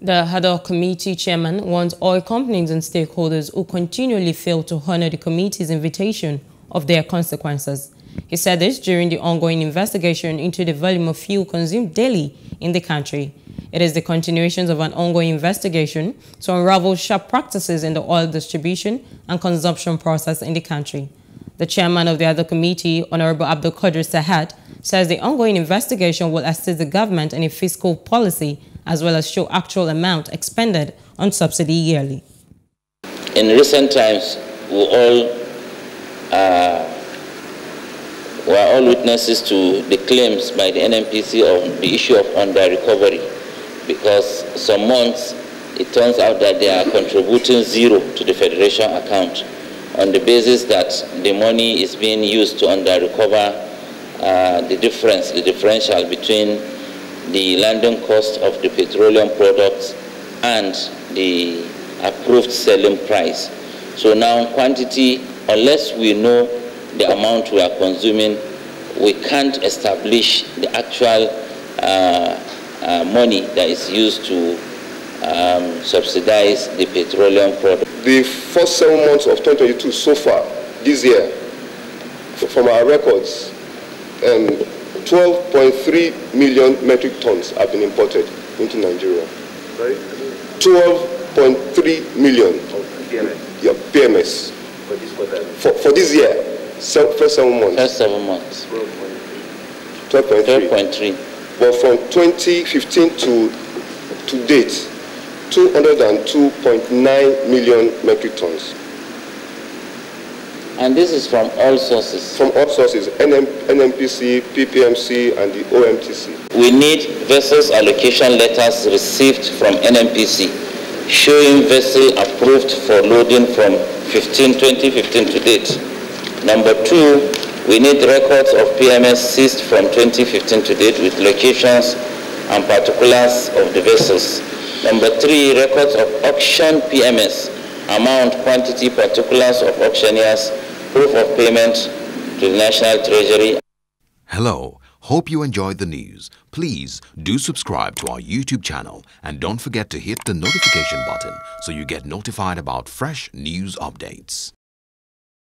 The Ad-hoc Committee chairman warns oil companies and stakeholders who continually fail to honor the committee's invitation of their consequences. He said this during the ongoing investigation into the volume of fuel consumed daily in the country. It is the continuation of an ongoing investigation to unravel sharp practices in the oil distribution and consumption process in the country. The chairman of the other committee, Honorable Abdul Qadir Sahat, says the ongoing investigation will assist the government in a fiscal policy as well as show actual amount expended on subsidy yearly. In recent times, we all uh, were all witnesses to the claims by the NNPC on the issue of under recovery because some months it turns out that they are contributing zero to the federation account on the basis that the money is being used to under recover uh, the difference, the differential between the landing cost of the petroleum products and the approved selling price. So now quantity, unless we know the amount we are consuming, we can't establish the actual uh, uh, money that is used to um, subsidize the petroleum product. The first seven months of 2022 so far, this year, from our records, 12.3 million metric tons have been imported into Nigeria. 12.3 million. Oh, PMS. Yeah, PMS. For this quarter. For, for this year, se first seven months. First seven months. 12.3. 12.3. But from 2015 to to date, 202.9 million metric tons. And this is from all sources? From all sources, NM, NNPC, PPMC, and the OMTC. We need vessels allocation letters received from NNPC showing vessel approved for loading from 15, 2015 to date. Number two, we need records of PMS seized from 2015 to date with locations and particulars of the vessels. Number three, records of auction PMS, amount, quantity, particulars of auctioneers, proof of payment to the National Treasury. Hello. Hope you enjoyed the news. Please do subscribe to our YouTube channel and don't forget to hit the notification button so you get notified about fresh news updates.